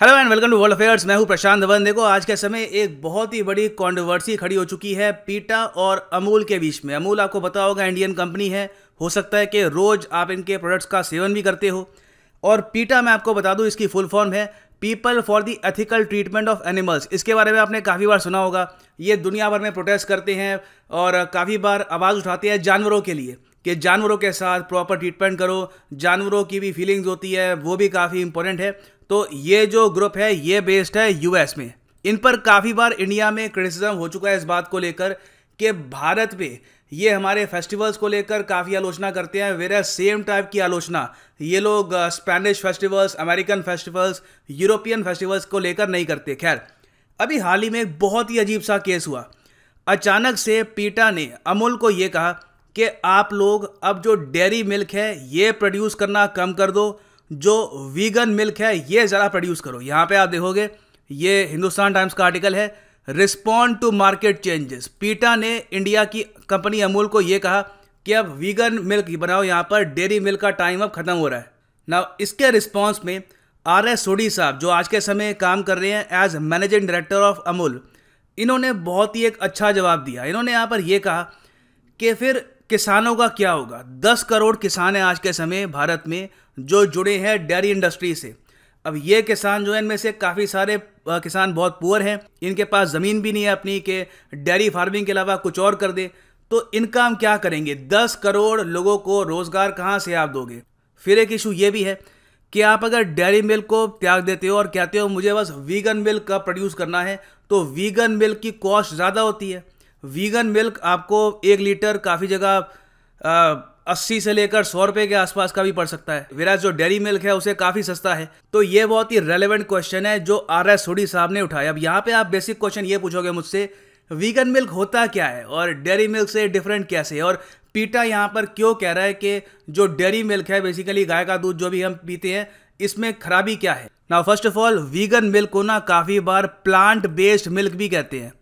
Hello and welcome to world affairs मैं हूँ प्रशांत धवन। देखो, आज के समय एक बहुत ही बड़ी कंट्रोवर्सी खड़ी हो चुकी है पीटा और अमूल के बीच में। अमूल, आपको पता होगा इंडियन कंपनी है। हो सकता है कि रोज आप इनके प्रोडक्ट्स का सेवन भी करते हो। और पीटा, मैं आपको बता दूँ, इसकी फुल फॉर्म है people for the ethical treatment of animals इसके बारे में आपने काफ़ी बार सुना होगा। ये दुनिया भर में प्रोटेस्ट करते हैं और काफ़ी बार आवाज़ उठाते हैं जानवरों के लिए कि जानवरों के साथ प्रॉपर ट्रीटमेंट करो। जानवरों की भी फीलिंग्स होती है, वो भी काफ़ी इंपॉर्टेंट है। तो ये जो ग्रुप है, ये बेस्ड है यूएस में। इन पर काफ़ी बार इंडिया में क्रिटिसिज्म हो चुका है इस बात को लेकर कि भारत में ये हमारे फेस्टिवल्स को लेकर काफ़ी आलोचना करते हैं। वेर सेम टाइप की आलोचना, ये लोग Spanish festivals American festivals European festivals को लेकर नहीं करते। खैर, अभी हाल ही में एक बहुत ही अजीब सा केस हुआ। अचानक से पीटा ने, अमूल को ये कहा कि आप लोग अब जो डेयरी मिल्क है, ये प्रोड्यूस करना कम कर दो। जो वीगन मिल्क है, ये ज़रा प्रोड्यूस करो। यहाँ पे आप देखोगे, ये हिंदुस्तान टाइम्स का आर्टिकल है respond to market changes PETA ने इंडिया की कंपनी अमूल को ये कहा कि अब वीगन मिल्क बनाओ, यहाँ पर डेयरी मिल्क का टाइम अब खत्म हो रहा है। ना इसके रिस्पॉन्स में आर एस सोडी साहब, जो आज के समय काम कर रहे हैं as managing director of Amul इन्होंने बहुत ही एक अच्छा जवाब दिया। इन्होंने यहाँ पर यह कहा कि फिर किसानों का क्या होगा? दस करोड़ किसान हैं आज के समय भारत में, जो जुड़े हैं डेयरी इंडस्ट्री से। अब ये किसान जो है, इनमें से काफ़ी सारे किसान बहुत पुअर हैं। इनके पास ज़मीन भी नहीं है अपनी के डेयरी फ़ार्मिंग के अलावा कुछ और कर दे। तो इनका हम क्या करेंगे? दस करोड़ लोगों को रोज़गार कहाँ से आप दोगे? फिर एक इशू ये भी है कि आप अगर डेयरी मिल्क को त्याग देते हो और कहते हो मुझे बस वीगन मिल्क का प्रोड्यूस करना है तो वीगन मिल्क की कॉस्ट ज़्यादा होती है। वीगन मिल्क आपको एक लीटर काफ़ी जगह अस्सी से लेकर सौ रुपए के आसपास का भी पड़ सकता है। विराज जो डेयरी मिल्क है, उसे काफ़ी सस्ता है। तो ये बहुत ही रेलेवेंट क्वेश्चन है जो आर एस सोडी साहब ने उठाया। अब यहाँ पे आप बेसिक क्वेश्चन ये पूछोगे मुझसे वीगन मिल्क होता क्या है और डेयरी मिल्क से डिफरेंट कैसे है? और पीटा यहाँ पर क्यों कह रहा है कि जो डेयरी मिल्क है बेसिकली गाय का दूध जो भी हम पीते हैं, इसमें खराबी क्या है? ना first of all vegan milk को ना काफ़ी बार प्लांट बेस्ड मिल्क भी कहते हैं।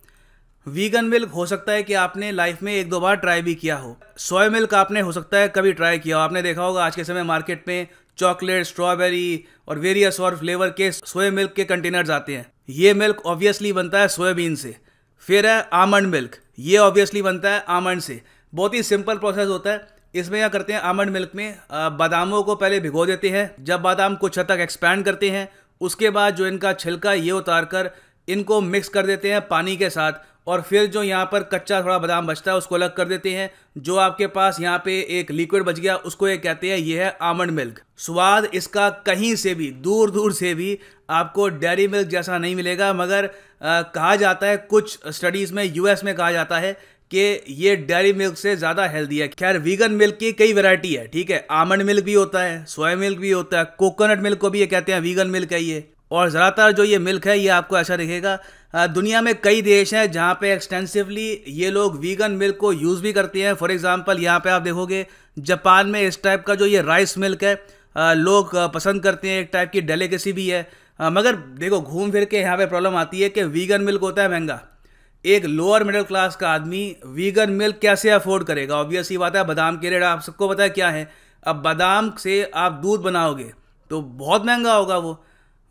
वीगन मिल्क हो सकता है कि आपने लाइफ में एक दो बार ट्राई भी किया हो। सोया मिल्क आपने हो सकता है कभी ट्राई किया हो। आपने देखा होगा आज के समय मार्केट में चॉकलेट स्ट्रॉबेरी और वेरियस और फ्लेवर के सोया मिल्क के कंटेनर्स आते हैं। ये मिल्क ऑब्वियसली बनता है सोयाबीन से। फिर है आमंड मिल्क ये ऑब्वियसली बनता है आमंड से। बहुत ही सिंपल प्रोसेस होता है। इसमें क्या करते हैं आमंड मिल्क में बादामों को पहले भिगो देते हैं। जब बादाम कुछ हद तक एक्सपैंड करते हैं, उसके बाद जो इनका छिलका ये उतार कर इनको मिक्स कर देते हैं पानी के साथ। और फिर जो यहाँ पर कच्चा थोड़ा बादाम बचता है उसको अलग कर देते हैं। जो आपके पास यहाँ पे एक लिक्विड बच गया उसको ये कहते हैं ये है आमंड मिल्क स्वाद इसका कहीं से भी दूर दूर से भी आपको डेयरी मिल्क जैसा नहीं मिलेगा मगर आ, कहा जाता है कुछ स्टडीज़ में यूएस में कहा जाता है कि ये डेयरी मिल्क से ज़्यादा हेल्दी है। खैर वीगन मिल्क की कई वैरायटी है ठीक है। आमंड मिल्क भी होता है सोया मिल्क भी होता है कोकोनट मिल्क को भी ये कहते हैं वीगन मिल्क है ये। और ज़्यादातर जो ये मिल्क है, ये आपको ऐसा दिखेगा। दुनिया में कई देश हैं जहाँ पे एक्सटेंसिवली ये लोग वीगन मिल्क को यूज़ भी करते हैं। फॉर एग्ज़ाम्पल यहाँ पे आप देखोगे, जापान में इस टाइप का जो ये राइस मिल्क है लोग पसंद करते हैं। एक टाइप की डेलीकेसी भी है। मगर देखो, घूम फिर के यहाँ पे प्रॉब्लम आती है कि वीगन मिल्क होता है महँगा। एक लोअर मिडिल क्लास का आदमी वीगन मिल्क कैसे अफोर्ड करेगा? ऑब्वियस ही बात है, बादाम के रेट आप सबको पता है क्या है। अब बादाम से आप दूध बनाओगे तो बहुत महँगा होगा वो।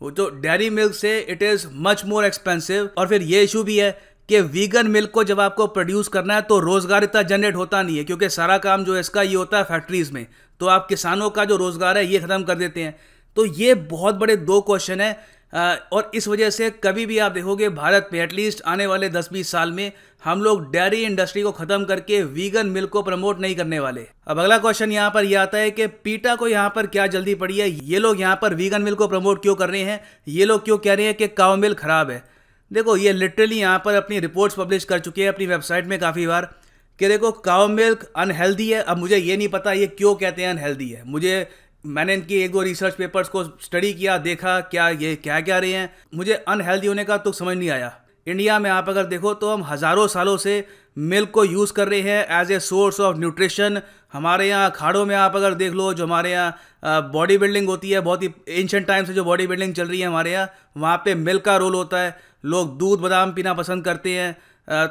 वो जो डेयरी मिल्क से it is much more expensive और फिर ये इशू भी है कि वीगन मिल्क को जब आपको प्रोड्यूस करना है तो रोज़गार इतना जनरेट होता नहीं है, क्योंकि सारा काम जो है इसका ये होता है फैक्ट्रीज़ में। तो आप किसानों का जो रोज़गार है ये ख़त्म कर देते हैं। तो ये बहुत बड़े दो क्वेश्चन है और इस वजह से कभी भी आप देखोगे भारत में एटलीस्ट आने वाले दस बीस साल में हम लोग डेयरी इंडस्ट्री को ख़त्म करके वीगन मिल्क को प्रमोट नहीं करने वाले। अब अगला क्वेश्चन यहाँ पर यह आता है कि पीटा को यहाँ पर क्या जल्दी पड़ी है? ये लोग यहाँ पर वीगन मिल्क को प्रमोट क्यों कर रहे हैं? ये लोग क्यों कह रहे हैं कि काव मिल्क खराब है? देखो, ये लिटरली यहाँ पर अपनी रिपोर्ट्स पब्लिश कर चुके हैं, अपनी वेबसाइट में काफ़ी बार, कि देखो काव मिल्क अनहेल्दी है। अब मुझे ये नहीं पता ये क्यों कहते हैं अनहेल्दी है। मुझे मैंने इनकी एक दो रिसर्च पेपर्स को स्टडी किया, देखा, क्या ये, क्या क्या रहे हैं। मुझे अनहेल्दी होने का तो समझ नहीं आया। इंडिया में आप अगर देखो तो हम हज़ारों सालों से मिल्क को यूज़ कर रहे हैं as a source of nutrition हमारे यहाँ अखाड़ों में आप अगर देख लो, जो हमारे यहाँ बॉडी बिल्डिंग होती है, बहुत ही एंशंट टाइम से जो बॉडी बिल्डिंग चल रही है हमारे यहाँ, वहाँ पे मिल्क का रोल होता है। लोग दूध बादाम पीना पसंद करते हैं।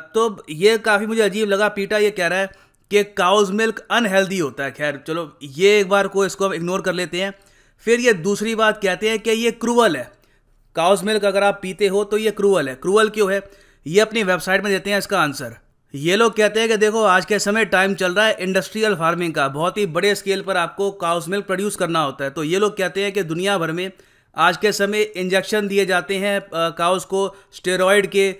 तो ये काफ़ी मुझे अजीब लगा। पीटा ये कह रहा है कि काउज मिल्क अनहेल्दी होता है। खैर, चलो, ये एक बार को इसको हम इग्नोर कर लेते हैं। फिर ये दूसरी बात कहते हैं कि ये क्रूअल है। काउज मिल्क अगर आप पीते हो तो ये क्रूअल है। क्रूअल क्यों है? ये अपनी वेबसाइट में देते हैं इसका आंसर ये लोग कहते हैं कि देखो, आज के समय टाइम चल रहा है इंडस्ट्रियल फ़ार्मिंग का। बहुत ही बड़े स्केल पर आपको काउस मिल्क प्रोड्यूस करना होता है। तो ये लोग कहते हैं कि दुनिया भर में आज के समय इंजेक्शन दिए जाते हैं काउस को स्टेरॉयड के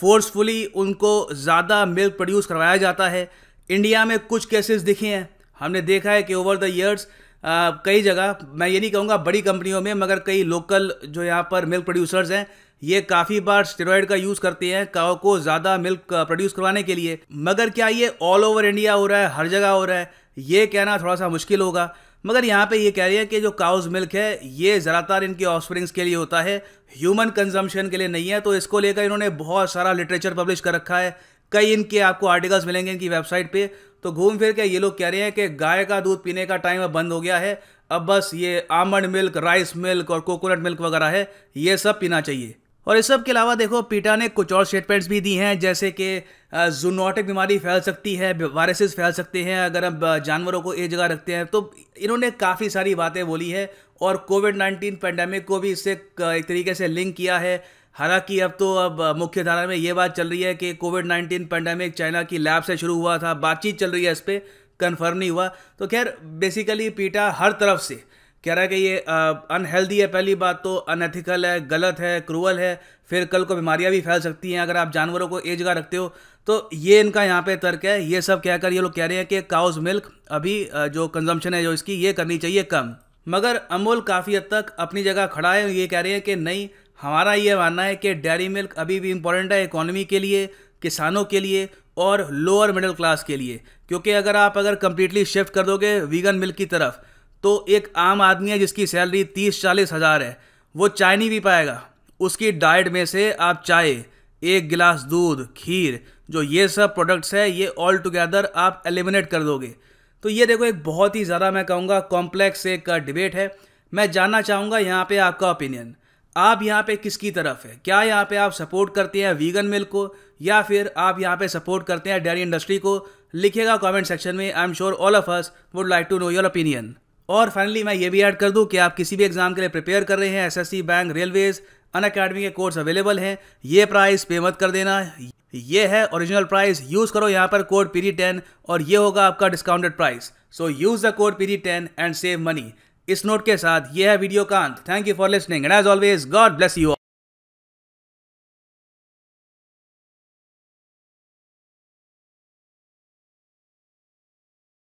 फोर्सफुली उनको ज़्यादा मिल्क प्रोड्यूस करवाया जाता है। इंडिया में कुछ केसेस दिखे हैं। हमने देखा है कि ओवर द ईयर्स कई जगह, मैं ये नहीं कहूँगा बड़ी कंपनियों में, मगर कई लोकल जो यहाँ पर मिल्क प्रोड्यूसर्स हैं, ये काफ़ी बार स्टेरॉयड का यूज़ करते हैं काओ को ज़्यादा मिल्क प्रोड्यूस करवाने के लिए। मगर क्या ये ऑल ओवर इंडिया हो रहा है, हर जगह हो रहा है? ये कहना थोड़ा सा मुश्किल होगा। मगर यहाँ पे ये कह रही है कि जो काउज मिल्क है, ये ज़्यादातर इनके ऑफस्प्रिंग्स के लिए होता है। ह्यूमन कंजम्पशन के लिए नहीं है तो इसको लेकर इन्होंने बहुत सारा लिटरेचर पब्लिश कर रखा है। कई इनके आपको आर्टिकल्स मिलेंगे इनकी वेबसाइट पे। तो घूम फिर के ये लोग कह रहे हैं कि गाय का दूध पीने का टाइम अब बंद हो गया है। अब बस ये आमंड मिल्क राइस मिल्क और कोकोनट मिल्क वगैरह है, ये सब पीना चाहिए। और इस सब के अलावा देखो, पीटा ने कुछ और स्टेटमेंट्स भी दी हैं, जैसे कि जूनोटिक बीमारी फैल सकती है वायरसेस फैल सकते हैं, अगर अब जानवरों को एक जगह रखते हैं। तो इन्होंने काफ़ी सारी बातें बोली है और कोविड नाइन्टीन पेंडेमिक को भी इससे एक तरीके से लिंक किया है। हालाँकि अब तो अब मुख्य धारा में ये बात चल रही है कि कोविड नाइन्टीन पेंडेमिक चाइना की लैब से शुरू हुआ था, बातचीत चल रही है इस पर कन्फर्म नहीं हुआ। तो खैर बेसिकली पीटा हर तरफ़ से। कह रहा है कि ये अनहेल्दी है पहली बात तो अनएथिकल है, गलत है क्रूअल है, फिर कल को बीमारियाँ भी फैल सकती हैं अगर आप जानवरों को एक जगह रखते हो। तो ये इनका यहाँ पे तर्क है, ये सब कहकर ये लोग कह रहे हैं कि काउज मिल्क अभी जो कंजम्पशन है, जो इसकी, ये करनी चाहिए कम। मगर अमूल काफ़ी हद तक अपनी जगह खड़ा है, ये कह रहे हैं कि नहीं हमारा ये मानना है कि डेयरी मिल्क अभी भी इम्पोर्टेंट है इकोनॉमी के लिए, किसानों के लिए और लोअर मिडिल क्लास के लिए। क्योंकि अगर आप अगर कम्प्लीटली शिफ्ट कर दोगे वीगन मिल्क की तरफ़ तो एक आम आदमी है जिसकी सैलरी तीस चालीस हज़ार है, वो चाय नहीं पी पाएगा। उसकी डाइट में से आप चाय, एक गिलास दूध, खीर, जो ये सब प्रोडक्ट्स है, ये ऑल टुगेदर आप एलिमिनेट कर दोगे। तो ये देखो, एक बहुत ही ज़्यादा मैं कहूँगा कॉम्प्लेक्स एक डिबेट है। मैं जानना चाहूँगा यहाँ पे आपका ओपिनियन आप यहाँ पे किसकी तरफ़ है? क्या यहाँ पे आप सपोर्ट करते हैं वीगन मिल्क को? या फिर आप यहाँ पे सपोर्ट करते हैं डेयरी इंडस्ट्री को? लिखिएगा कमेंट सेक्शन में। I am sure all of us would like to know your opinion और फाइनली मैं ये भी ऐड कर दूँ कि आप किसी भी एग्ज़ाम के लिए प्रिपेयर कर रहे हैं एसएससी बैंक रेलवेज अन अकेडमी के कोर्स अवेलेबल हैं, ये प्राइस पे मत कर देना। ये है ओरिजिनल प्राइस यूज़ करो यहाँ पर कोड पीरी टेन और ये होगा आपका discounted price so use the code Piri ten and save money इस नोट के साथ, यह है वीडियो का अंत। Thank you for listening and as always God bless you